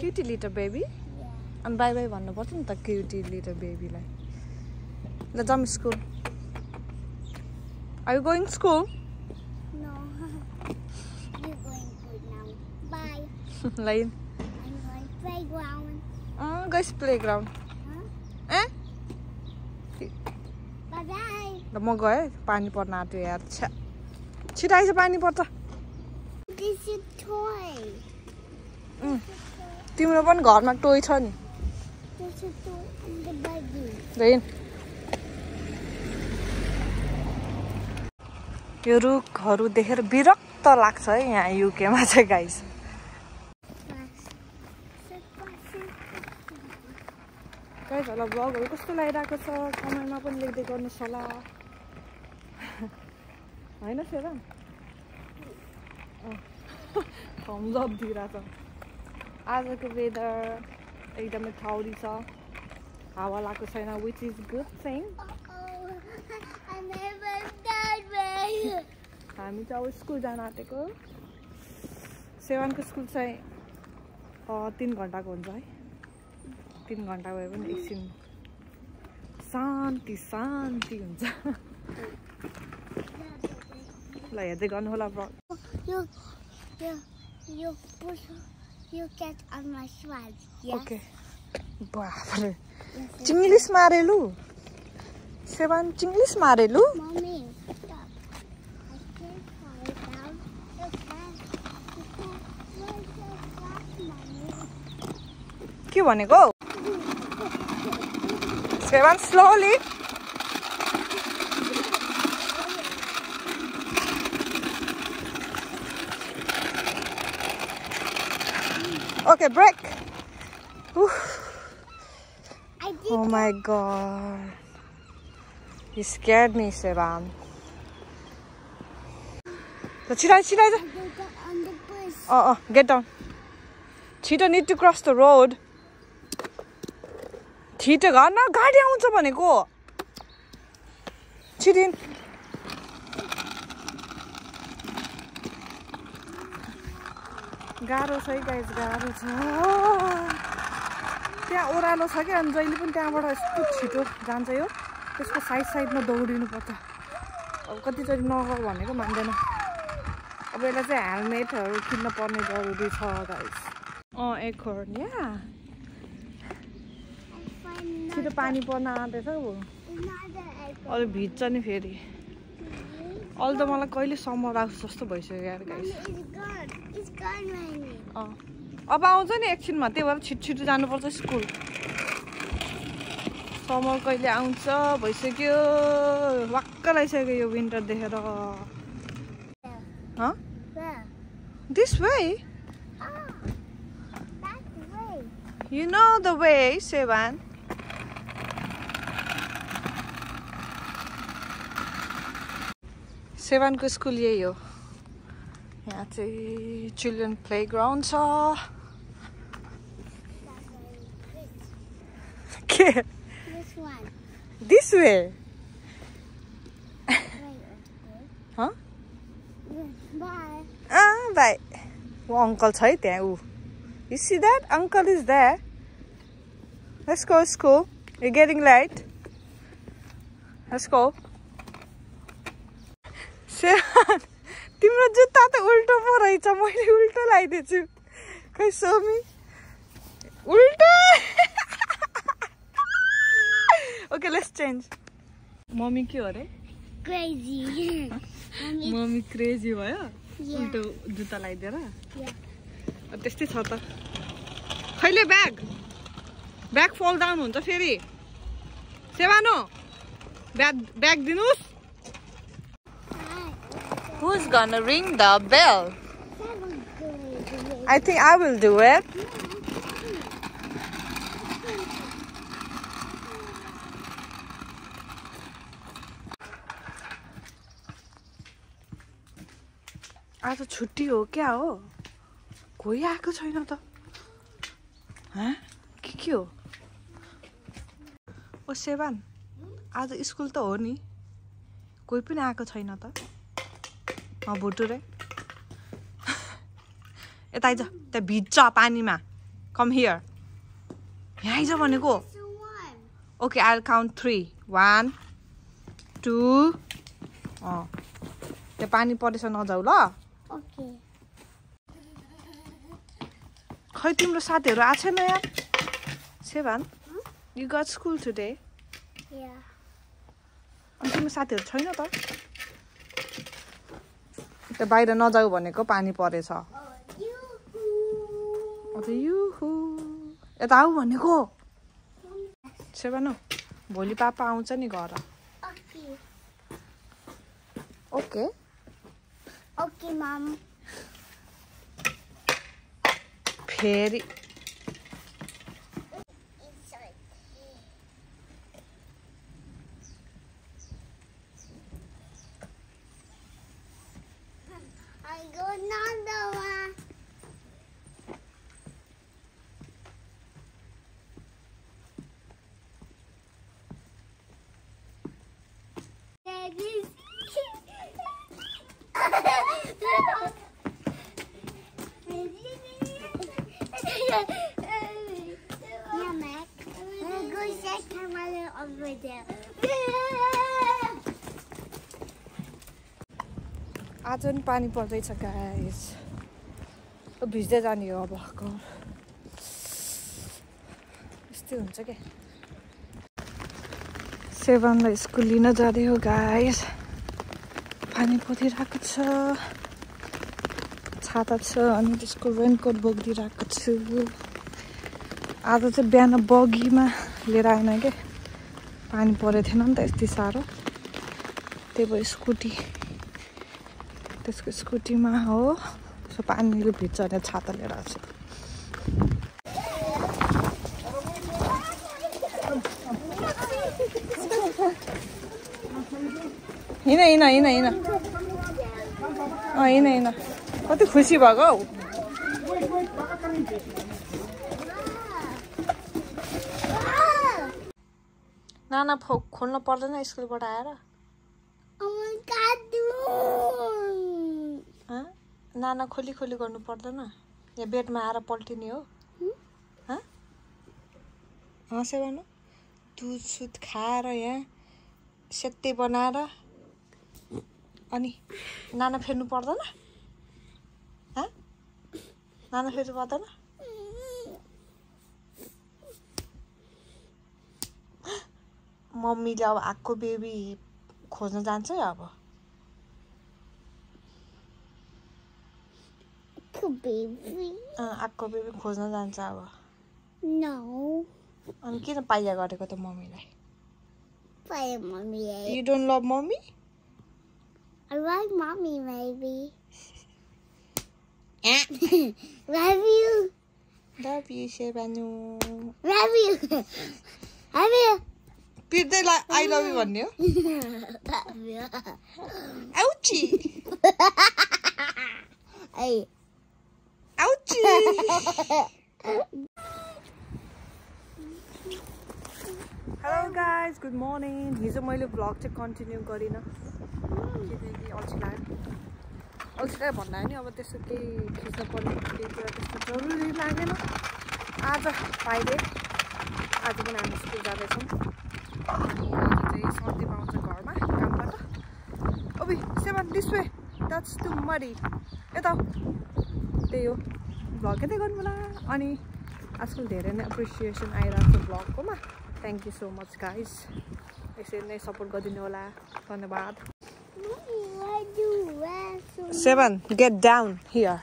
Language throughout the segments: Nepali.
Cutie little baby. अनि बाई बाई भन्नुपर्छ नि त क्युटी लिटर बेबीलाई ल जाउँ school are you going school No. You're going good now. Bye. ल इन I'm going playground. गइस प्ले ग्राउन्ड? ए. ल म गएँ पानी पर्न आँट्यो यार छ्या छिटो आइज पानी पर्छ तिम्रो पनि घरमा टोय छ नि। यो रुखहरू देखेर विरक्त लाग्छ है यहाँ युकेमा चाहिँ गाइस होला ब्लगहरू कस्तो लागिरहेको छ? कमेन्टमा पनि लेख्दै गर्नुहोस् होला। होइन सेरा थम्स अप दिइरहेछ आजको वेदर एकदमै ठाउरी छ हावा लगाएको छैन विच इज गुड थिङ. हामी चाहिँ अब स्कुल जान आँटेको सेवानको स्कुल चाहिँ तिन घन्टाको हुन्छ है तिन घन्टा भए पनि एकछिन शान्ति शान्ति हुन्छ ल हेर्दै गर्नु होला blog You, you, push, you get on my swag. Yes. बाफ्रे Yes. चिङ्लिस मारेलु सेवान चिङ्लिस मारेलु? के भनेको Sewan slowly I did. Oh my god. You scared me, on the bus. अँ अँ गेट डाउन छिटो need to cross the road छिटो घर न गाडी आउँछ भनेको छिटिन गाह्रो छ है गाइज गाह्रो छ। त्यहाँ ओह्रालो छ क्या अनि जहिले पनि त्यहाँबाट यस्तो छिटो जान्छ यो। त्यसको साइड साइडमा दौडिनु पर्छ। अब कतिचोटि नगर भनेको मान्दैन। अब यसलाई चाहिँ हेलमेटहरू किन्न पर्ने जरुरी छ गाइस अँ एक या। I find छिटो पानी पर्न आँटेछ हौ. अरू भिज्छ नि फेरि। अहिले त मलाई कहिले समर आउँछ जस्तो भइसक्यो गाइस अब आउँछ नि एकछिनमा त्यही भएर छिटो छिटो जानुपर्छ स्कुल। समर कहिले आउँछ भइसक्यो। वाक्क लगाइसक्यो यो विन्टर देखेर? This way. You know the way Sewan सेवानको school यही हो। यहाँ चाहिँ चिल्ड्रेन प्ले ग्राउन्ड छ That way. This, के this one. This way Right, okay. Huh? Bye. Um bye ऊ अङ्कल छ है त्यहाँ ऊ you see that uncle is that let's go school you getting light let's go say तिम्रो जुत्ता त उल्टो पो रहेछ मैले उल्टो लगाइदिएछु खै सोमी उल्टो! ओके लेट्स चेन्ज मम्मी के हो अरे. Mommy, मम्मी क्रेजी भयो. उल्टो जुत्ता लगाइदिएर. त्यस्तै छ त। खैले ब्याग? ब्याग फल डाउन हुन्छ फेरि। सेवानो ब्याग ब्याग दिनुहोस्. Who's gonna ring the bell? I think I will do it. आज छुट्टी हो क्या हो? खोज्याको छैन त। है? के के हो? सेवान आज स्कूल त हो नि। कोही पनि आएको छैन त। अँ भुटुरे यता आइज त्यहाँ भिज्छ पानीमा। कम हियर यहाँ आइज भनेको. Okay I count three one two अँ। त्यो पानी परेछ नजाऊ ल. खै तिम्रो साथीहरू आएको छैन यार Sewan you got school today. अनि तिम्रो साथीहरू छैन त? त्यो बाहिर नजाऊ भनेको पानी परेछ you. अझ युहु यता आऊ भनेको सेवान भोलि पापा आउँछ नि घर. Okay Okay, mom. फेरि आज पनि पानी पर्दैछ गाइस भिज्दै जाने हो अब घर यस्तै हुन्छ क्या सेभनलाई स्कुल लिन जाँदै हो गाइस पानी परिरहेको छ। छाता छ अनि त्यसको रेनकोट बोकिदिइरहेको छु आज चाहिँ बिहान बगीमा लिएर आएन क्या पानी परेको थिएन नि त यति साह्रो त्यही भएर स्कुटी त्यसको स्कुटीमा हो सो पानीले भिज्छ भने छाता लिएर आएको छु हिँड हिँड हिँड हिँड हिँड हिँड कति खुसी भएको हौ नाना फो खोल्न पर्दैन स्कुलबाट आएर? नाना खोली खोली गर्नु पर्दैन यहाँ बेडमा आएर पल्टिने हो हँ हाँसे भनौँ दुध सुध खाएर यहाँ सेत्ते बनाएर अनि नाना फेर्नु पर्दैन हँ नाना फेर्नु पर्दैन मम्मीले अब आएको बेबी खोज्न जान्छ है अब आएको बेबी खोज्न जान्छ अब. अनि किन पाइया गरेको त मम्मीलाई mommy. You don't love mommy I like mommy, maybe. Love you. Love you सेवानु Love you. Love you. पिर्दै आई लभ यु भन्ने हो Love you. Ouchie Hey. Ouchie hello guys good morning हिजो मैले भ्लग चाहिँ कन्टिन्यू गरिनँ किनकि अल्छी लाग्यो लाग्यो भन्दा नि अब त्यस्तो केही खिच्न पर्ने केही कुरा त्यस्तो जरुरी लागेन आज फ्राइडे आज पनि हामी स्कुल जाँदैछौँ अनि चाहिँ सन्डे पाउँछ घरमा कामबाट Sewan this way that's to मरी यता। त्यही हो भ्लग यतै गर्नु होला अनि आजकल धेरै नै एप्रिसिएसन आइरहेको छ भ्लगकोमा thank you so much guys यसरी नै सपोर्ट गरिदिनु होला धन्यवाद Seven, get down here.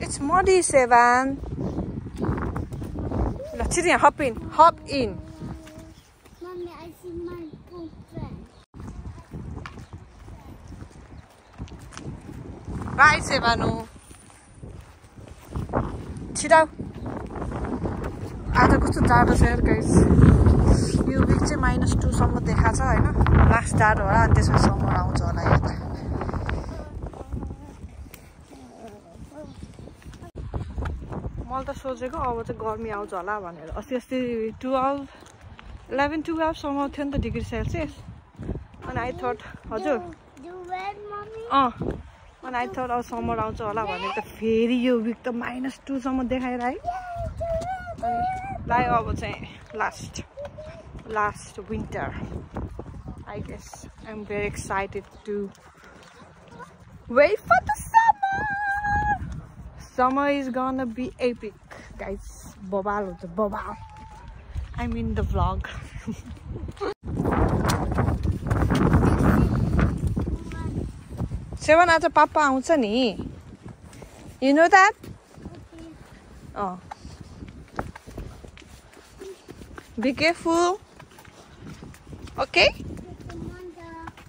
It's muddy, Seven. The children hop in, hop in. Mommy, I see my Bye, Sevanu. Oh. Chill. I have to go to guys. यो विक चाहिँ माइनस टूसम्म देखाएको छ होइन? लास्ट जाडो होला अनि त्यसपछि समर आउँछ होला यता। मैले त सोचेको अब चाहिँ गर्मी आउँछ होला भनेर। अस्ति अस्ति टुवेल्भ इलेभेन टुवेल्भसम्म थियो नि त डिग्री सेल्सियस अनि आई थट हजुर? अँ अनि आई थट अब समर आउँछ होला भने त फेरि यो विक त माइनस टूसम्म देखाएर है अनि लाइ अब चाहिँ last last winter I guess I am very excited to wait for the summer summer is gonna be epic guys बबाल हुन्छ बबाल I mean the vlog seven आज पापा आउँछ नि you know that um be careful Okay?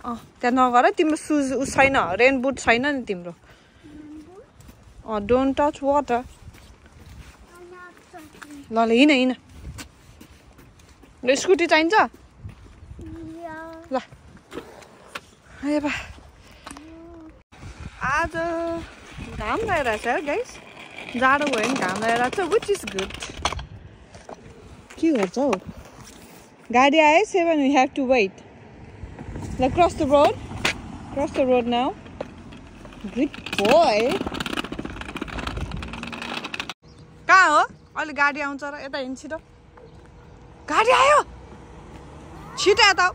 अँ त्यहाँ नगर तिम्रो सुज उ छैन रेन बुट छैन नि तिम्रो? अँ डोन्ट टच वाटर ल ल हिँड हिँड। स्कुटी चाहिन्छ? ल। ए बा। आज घाम छ गाइस जाडो भयो भने घाम लगाइरहेको छ विच इज गुड के गर्छ हौ? गाडी आयो Sewan you have to wait ल cross the road cross the road now good boy कहाँ हो? अहिले गाडी आउँछ र यता हिँड छिटो। गाडी आयो। छिटो यता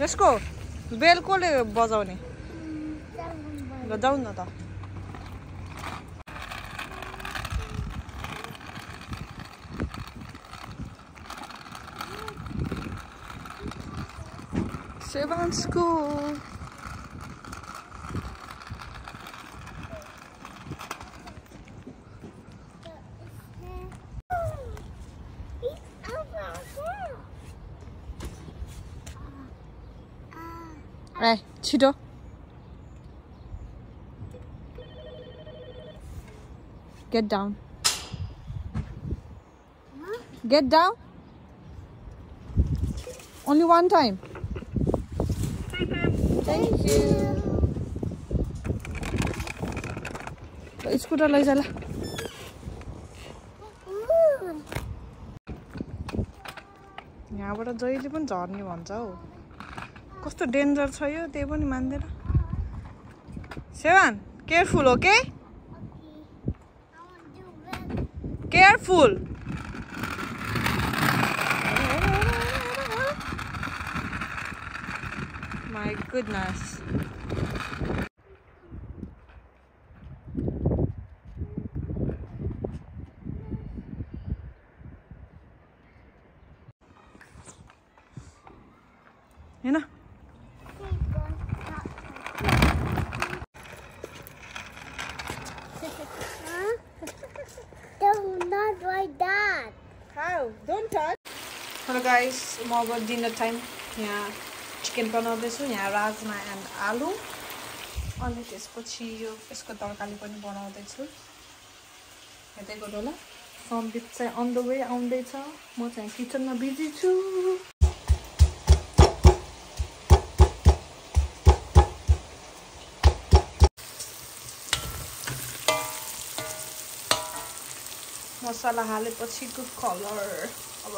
यसको बेल कसले बजाउने? जाउँ न त। Chevron School. Hey, Chido. Get down. Get down. Only one time. Scooter लैजा ल यहाँबाट जहिले पनि झर्ने भन्छ हौ। कस्तो डेन्जर छ यो त्यही पनि मान्दैन। Sewan careful okay careful goodness. Yun na. Don't not like that. How? Don't touch. Hello guys, umabot dinner time. Yeah. Chicken बनाउँदैछु यहाँ राजमा एन्ड आलु अनि त्यसपछि यो यसको तरकारी पनि बनाउँदैछु हेर्दै गर्नु होला सम्बित चाहिँ अन द वे आउँदैछ म चाहिँ किचनमा बिजी छु मसला हालेपछिको कलर अब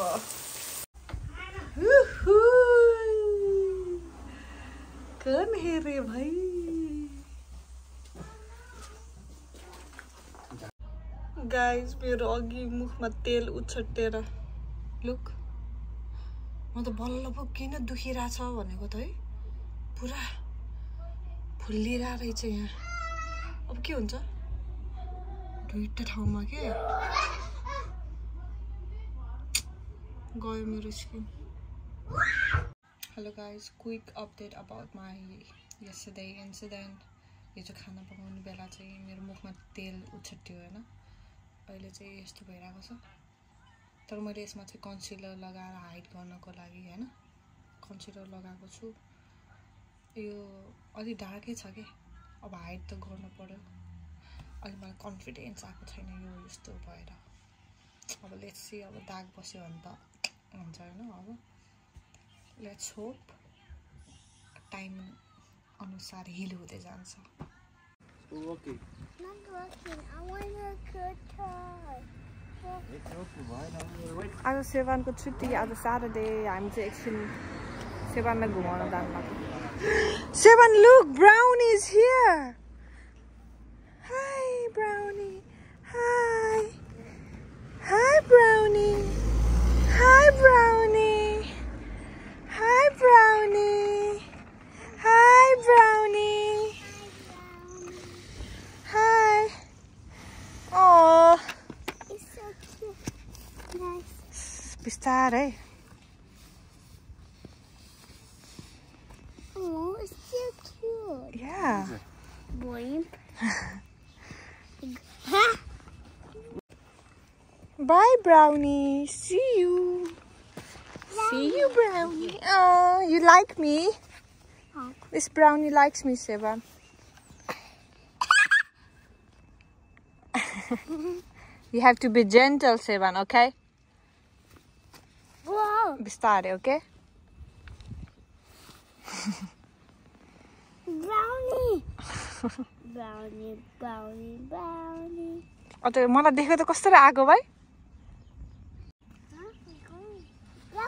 उहु। कौन है भाइ गाइस मेरो अघि मुखमा तेल उछट्टेर। लुक म त बल्ल पो किन दुखिरहेछ भनेको त है। पुरा फुल्लिरहेको रहेछ यहाँ। अब के हुन्छ? दुइटा ठाउँमा के? गयो मेरो skin. Hello guys quick update about my yesterday incident हिजो खाना पकाउने बेला चाहिँ मेरो मुखमा तेल उछट्यो होइन? अहिले चाहिँ यस्तो भइरहेको छ। तर मैले यसमा चाहिँ कन्सिलर लगाएर हाइड गर्नको लागि होइन? कन्सिलर लगाएको छु। यो अलिक डार्कै छ कि? अब हाइड त गर्नु पऱ्यो अहिले मलाई कन्फिडेन्स आएको छैन यो यस्तो भएर। अब लेट्स अब दाग बस्यो भने त हुन्छ होइन? अब लेट्स होप टाइम अनुसार हिल हुँदै जान्छ। Not working. I want a good toy. आज सेवानको छुट्टी आज स्याटरडे हामी चाहिँ एकछिन सेवानलाई घुमाउन जानु लाग्यो Sewan look brown is here hi brownie hi hi brownie hi brownie stare. Eh. Oh, it's so cute. Yeah. Bye, Brownie. See you. Brownie. See you, Brownie. Oh, you like me? Oh. This Brownie likes me, Seba. you have to be gentle, Seba. okay? बिस्तारे हो क्याउनी मलाई देखेको त कस्तो आएको भाइ क्या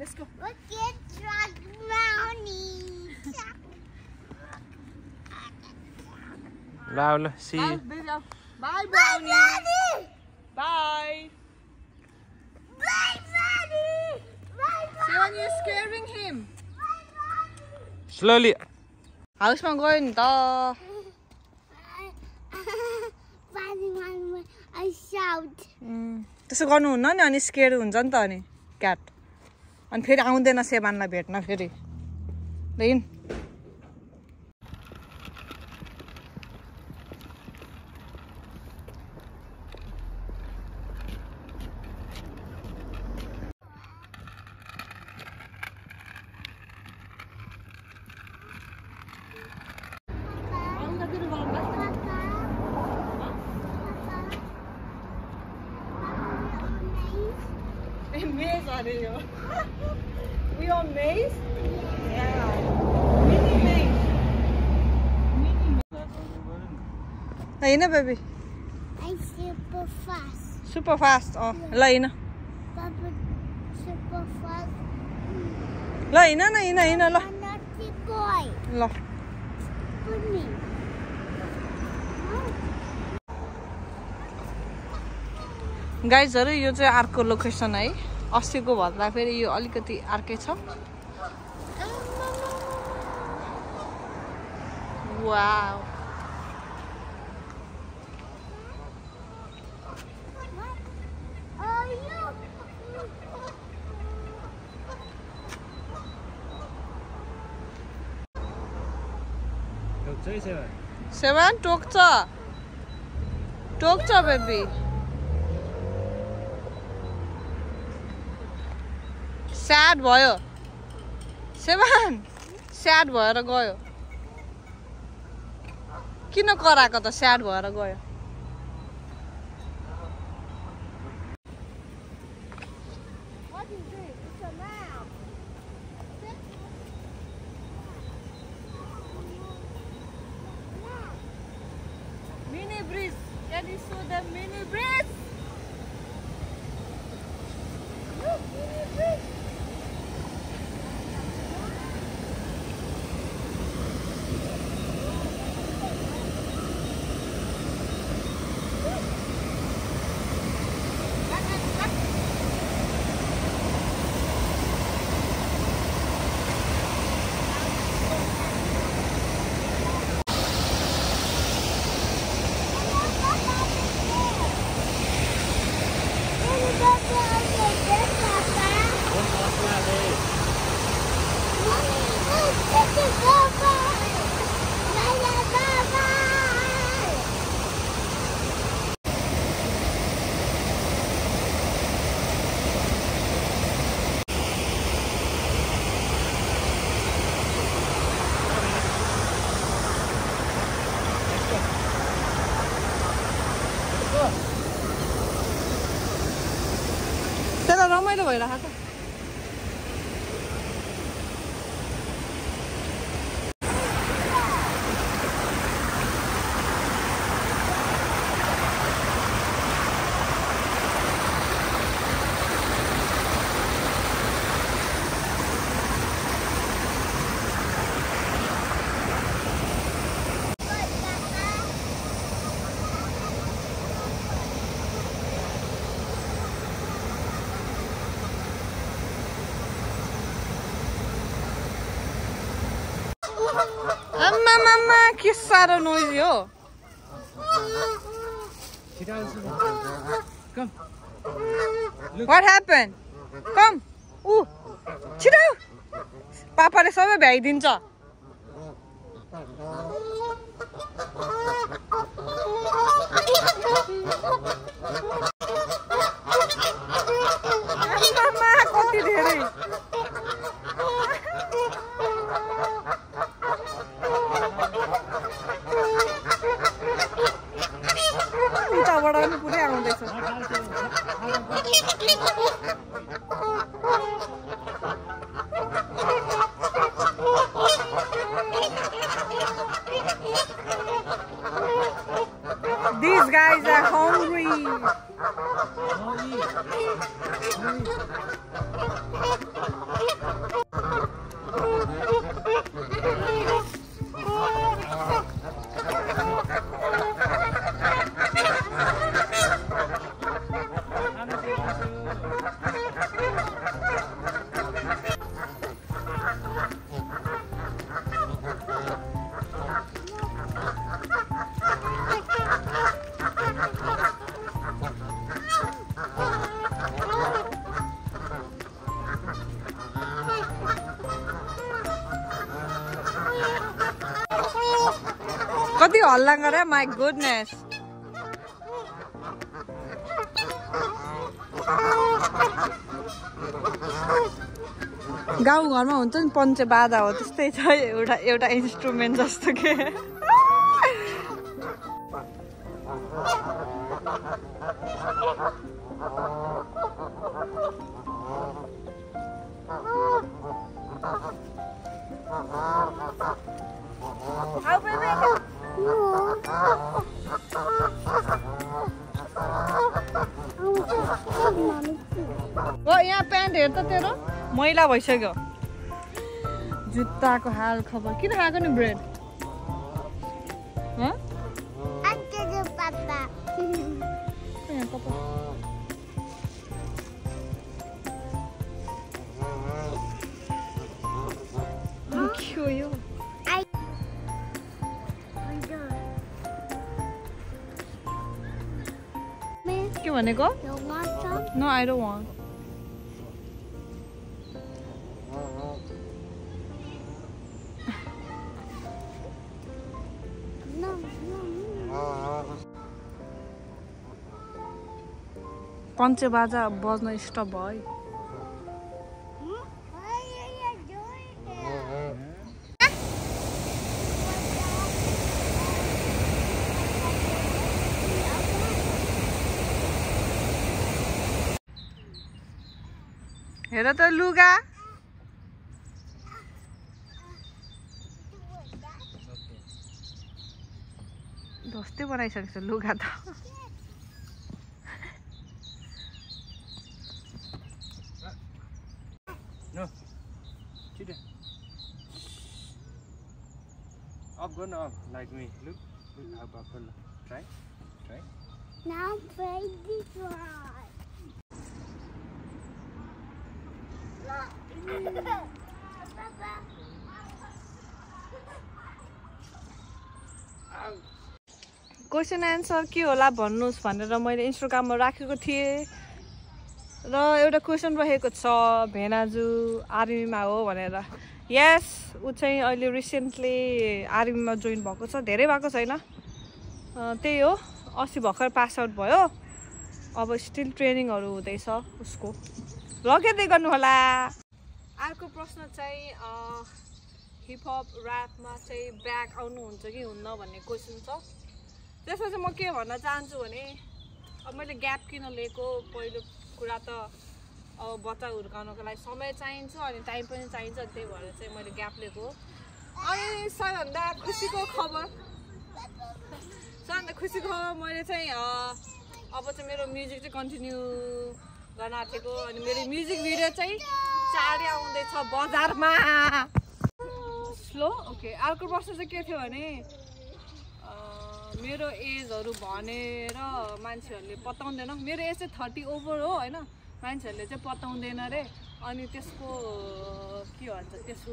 at the, look at truck brownie. Baby आऊ bye Bye, Bye, brownie. Bye, scaring him brownie. Slowly हाउसमा गयो नि त. त्यसो गर्नुहुन्न नि अनि स्केयर हुन्छ नि त अनि क्याट अनि फेरि आउँदैन सेवानलाई भेट्न फेरि। Maze are you? We on maze? Yeah. Mini maze. होइन बेबी I'm super fast. अँ ल हिँड Papa, super fast. न हिँड हिँड ल I'm naughty boy. गाइजहरू यो चाहिँ अर्को लोकेसन है अस्तिको भन्दा फेरि यो अलिकति अर्कै छ। you. सेभेन टोक्छ टोक्छ बेबी। स्याड भयो। सेभेन स्याड भएर गयो। किन कराएको त स्याड भएर गयो? 回来，他 आम्मा मामा के साह्रो नोइजी हो वाट ह्यापन कम ऊ छिटो पापाले सबै भ्याइदिन्छ कति धेरै उताबाट पनि पुरै आउँदैछ These guys are hungry. कति My goodness गाउँघरमा हुन्छ नि पञ्चे बाजा हो त्यस्तै छ एउटा एउटा इन्स्ट्रुमेन्ट जस्तो के। तेरो मैला भइसक्यो जुत्ताको हाल खबर किन खाएको नि ब्रेड के भनेको नो आई डोन्ट वान्ट पञ्चे बाजा बज्न स्टप भयो। हेर त लुगा ढोस्ते बनाइसकेको छ लुगा त Now, up, like me. Look, look, up, up. Try, try. Now play this one. Question answer के होला भन्नुहोस् भनेर मैले इन्स्टाग्राममा राखेको थिएँ र एउटा क्वेसन रहेको छ भेनाजु आर्मीमा हो भनेर यस ऊ चाहिँ अहिले रिसेन्टली आर्मीमा जोइन भएको छ धेरै भएको छैन। त्यही हो अस्ति भर्खर पास आउट भयो। अब स्टिल ट्रेनिङहरू हुँदैछ उसको। लगेँदै गर्नुहोला। अर्को प्रश्न चाहिँ हिपहप ऱ्यापमा चाहिँ ब्याक आउनुहुन्छ कि हुन्न भन्ने क्वेसन छ। त्यसमा चाहिँ म के भन्न चाहन्छु भने अब मैले ग्याप किन लिएको पहिलो कुरा त अब बच्चा हुर्काउनको लागि समय चाहिन्छ अनि टाइम पनि चाहिन्छ त्यही भएर चाहिँ मैले ग्याप लिएको अनि सबभन्दा खुसीको खबर। सबभन्दा खुसीको खबर मैले चाहिँ अब चाहिँ मेरो म्युजिक चाहिँ कन्टिन्यू गर्न आँटेको अनि मेरो म्युजिक भिडियो चाहिँ चाँडै आउँदैछ बजारमा। स्लो ओके अर्को प्रश्न चाहिँ के थियो भने मेरो एजहरू भनेर मान्छेहरूले पताउँदैन मेरो एज चाहिँ थर्टी ओभर हो होइन? मान्छेहरूले चाहिँ पताउँदैन अरे अनि त्यसको के भन्छ त्यसको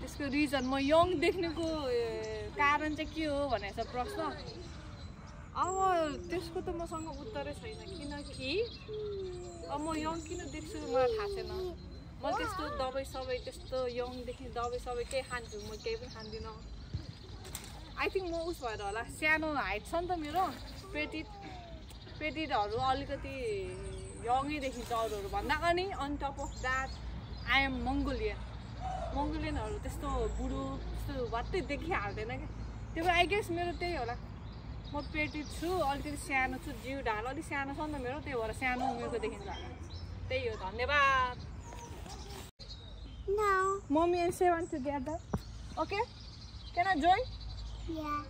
त्यसको रिजन म यङ देख्नुको कारण चाहिँ के हो भनेर छ प्रश्न? अब त्यसको त मसँग उत्तरै छैन किनकि अब म यङ किन देख्छु मलाई थाहा छैन। म त्यस्तो दबाई सबै त्यस्तो यङदेखि दबाई सबै केही खान्छु म केही पनि खान्दिनँ। आई थिङ्क म उस भएर होला। सानो हाइट छ नि त मेरो। पेटिट पेटिटहरू अलिकति यङै देखिन्छ अरूहरू भन्दा अनि on top of that I am Mongolian मङ्गोलियनहरू त्यस्तो बुढो त्यस्तो भत्तै देखिहाल्दैन क्या त्यो भएर आई गेस मेरो त्यही होला म पेटिट छु अलिकति सानो छु जिउ ढाल अलिक सानो छ नि त मेरो त्यही भएर सानो उमेरको देखिन्छ होला त्यही हो धन्यवाद. Mommy and Sewan together okay can I join Yeah.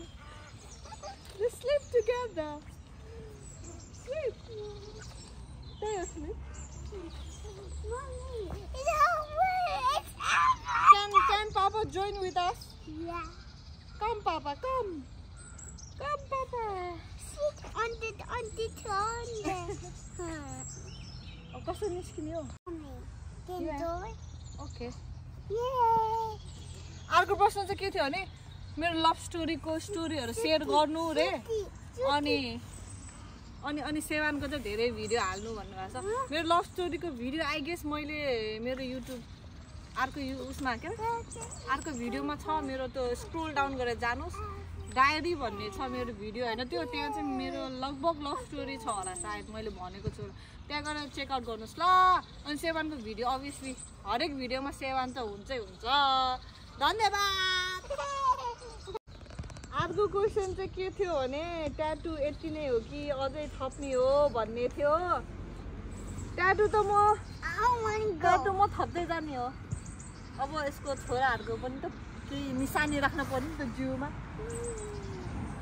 Let's sleep together. Sleep. Stay asleep. Mommy, it's over. It's over. Can can Papa join with us? Yeah. Come, Papa, come. Come, Papa. Sit on the on the throne. Huh. Oh, कसरी निस्किने हो Mommy, can Yeah. do it? Okay Yay. अर्को प्रश्न चाहिँ के थियो भने मेरो लभ स्टोरीको स्टोरीहरू सेयर गर्नु रे। अनि अनि अनि सेवानको चाहिँ धेरै भिडियो हाल्नु भन्नुभएको छ। मेरो लभ स्टोरीको भिडियो आई गेस मैले मेरो युट्युब अर्को यु उसमा क्या? अर्को भिडियोमा छ मेरो त्यो स्क्रोल डाउन गरेर जानुहोस्। डायरी भन्ने छ मेरो भिडियो होइन? त्यो त्यहाँ चाहिँ मेरो लगभग लभ स्टोरी छ होला सायद मैले भनेको छु। त्यहाँ गएर चेकआउट गर्नुहोस् ल। अनि सेवानको भिडियो अभियसली हरेक भिडियोमा सेवान त हुन्छै हुन्छ। धन्यवाद! अर्को क्वेसन चाहिँ के थियो भने ट्याटु यति नै हो कि अझै थप्ने हो भन्ने थियो। ट्याटु त म ट्याटु go. म थप्दै जाने हो। अब यसको छोराहरूको पनि त केही निशानी राख्नु पर्यो नि त जिउमा।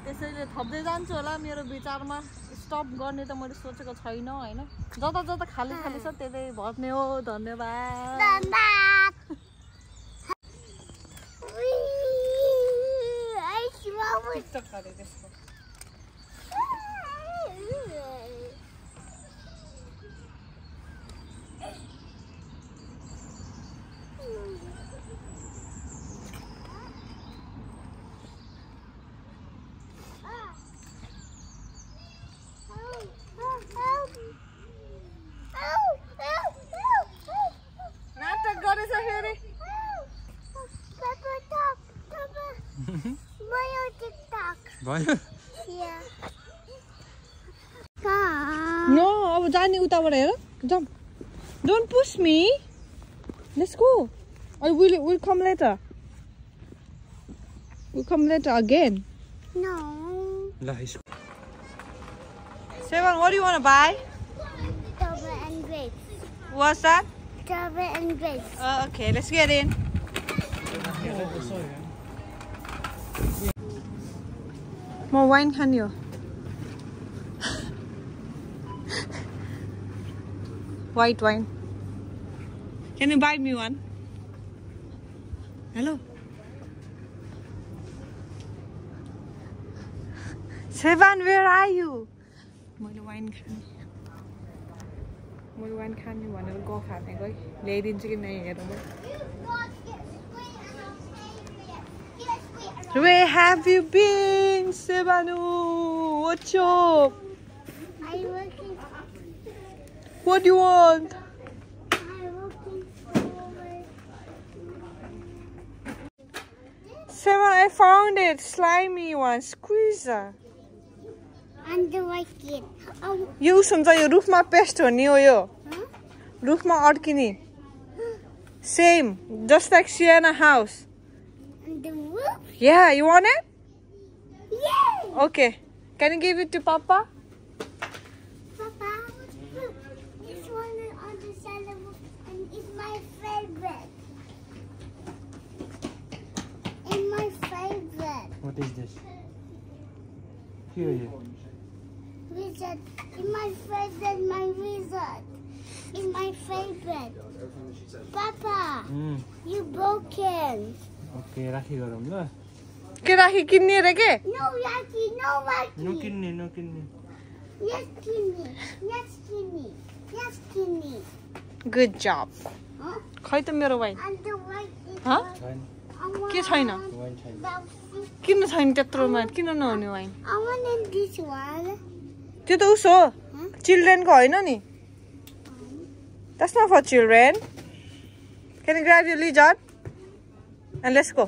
त्यसैले थप्दै जान्छु होला मेरो विचारमा। स्टप गर्ने त मैले सोचेको छैन होइन? जता जता खाली खाली छ त्यतै भर्ने हो धन्यवाद। Smell it. टिकटक गरे त्यसको नाटक भयो Yeah. Come. नो अब जाने उताबाट हेर जाउँ don't push me let's go or will will come later we'll come later again No. ल यसको seven what do you want to buy Double and grapes. what's that Double and grapes. uh, okay let's get in म वाइन खाने हो। वाइट वाइन किन बाई मी वान हेलो आइन खाने। मैले वाइन खाने भनेर गफ हाने गएँ ल्याइदिन्छु कि नै हेर Where have you been, Sebanu? What's up? I'm looking. What do you want? I'm looking forward. Seven, I found it. Slimy one. Squeezer. And the white kid. Oh, use हुन्छ यो रुखमा पेस्ट हो नि हो यो huh? रुखमा अड्किने same just like Sienna house And the roof? Yeah you want it Yay! Okay Can you give it to Papa? Papa, look, this one is on the side of and it's my favorite. It's my favorite. What is this? Here, here. Wizard. It's my favorite, my wizard. It's my favorite. Papa, Mm. you broken. Okay राखी गरौँ ल के? राखी किन्ने रे के छैन? किन छैन। त्यत्रोमा किन नहुने वाइन। त्यो त उसो चिल्ड्रेनको होइन नि। त्यसमा फर चिल्ड्रेन किन ग्राभुलीको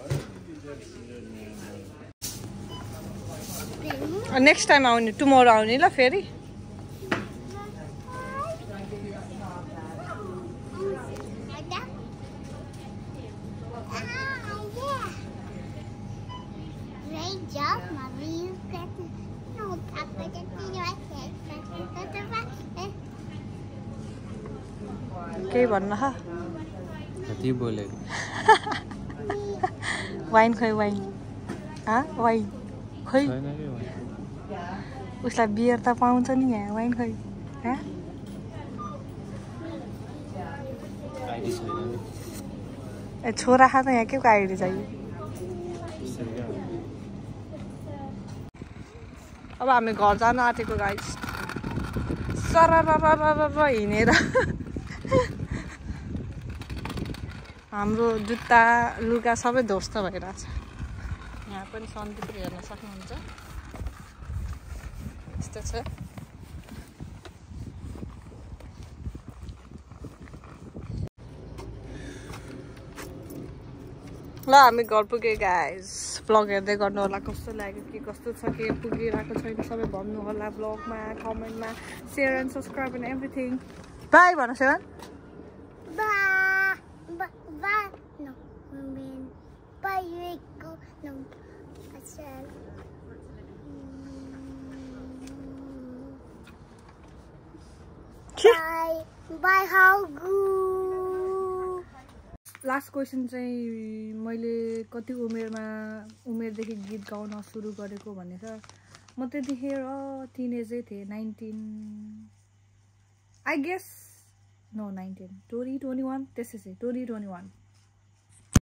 Uh, नेक्स्ट टाइम आउने टुमोहरू आउने ल फेरि। के भन्न वाइन खोइ वाइन। वाइन। खोइ। उसलाई बियर त पाउँछ नि यहाँ वाइन नि ए छोरा खा त यहाँ के को आइडी चाहियो? अब हामी घर जान आँटेको गाई सर हिँडेर। हाम्रो जुत्ता लुगा सबै ध्वस्त भइरहेछ। यहाँ पनि सन्दीप हेर्न सक्नुहुन्छ। यस्तो छ। ल हामी घर पुगे गाइज भ्लग हेर्दै गर्नु होला कस्तो लाग्यो के कस्तो छ के पुगिरहेको छैन सबै भन्नु होला भ्लगमा कमेन्टमा share and subscribe and everything bye भन Sewan Bye. Bye. Bye. No. I mean, bye. You go. No. I said. के Bye. Bye. How good. Last question चाहिँ मैले कति उमेरमा उमेरदेखि गीत गाउन सुरु गरेको भन्ने छ म त्यतिखेर टिनेजै थिएँ nineteen I guess no nineteen twenty twenty one त्यसै चाहिँ ट्वेन्टी ट्वेन्टी वान